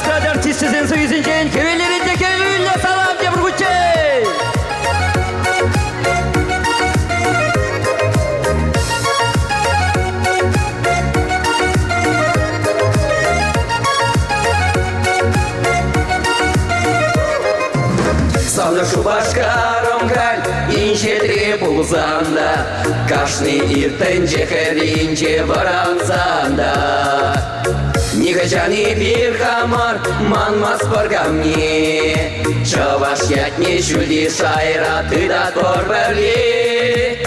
эстраде артисти Зензу Изинчен, кевелеріндеке үйіне салам Дебургучей! Саны шубашкарым кәл, иншетре бұлзанда, Кашны иртін жехер инже. Нигачани бир хамар, манмас баргамне Чаваш ятне шульди шайра, ты тор берли.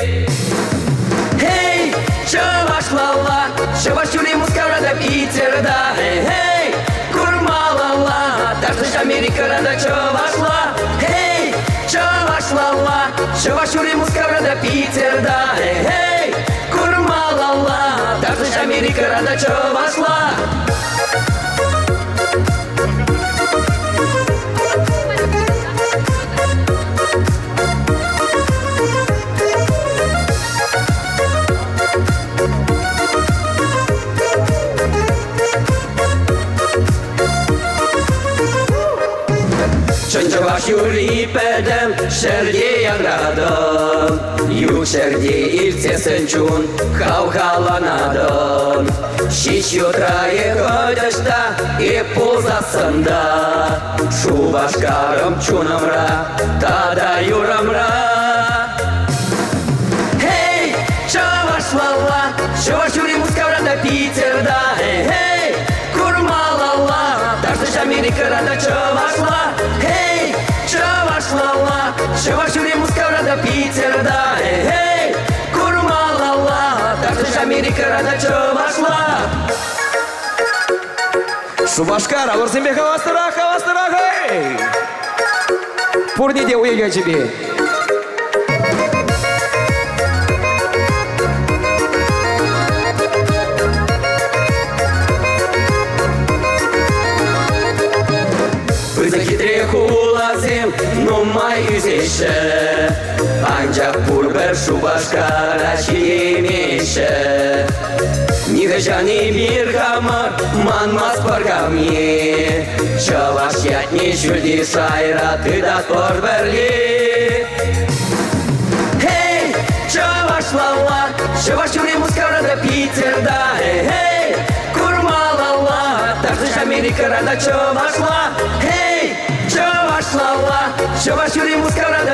Хей, чаваш лала, чаваш чули мускаврада Питерда Хей, курмалала, даже Америкарада чавашла Хей, чавашлала, чаваш чули мускаврада Питерда Хей, курмалала, даже Америкарада чавашла Чончова шюри педем, шерде яградон Ю шерде ирце сенчун, хау халанадон Шич ютрае ходышта, и пулзасында Шубашкарым чунамра, тада юрамра Хей, чавашлала, чаваш юри мускаврада Питерда Хей, курмалала, даже Америкарада чавашла Хей, даже Америкарада чавашла Шубашкар, Алурсынбек Хавастырах, Хавастырах, эй! Пурниде уйга тебе. Bizakitре хулазим, но май үзеше Анчак пурбер шубашкара чиемеше Нигажани бир хамар, манмас паргамне Чаваш ятне шульди шайра, ты да тор берли Хей, чаваш лала, чаваш юри мускаврада Питерда Хей, курмалала, даже Америкарада чавашла Хей, чавашлала, чаваш юри мускаврада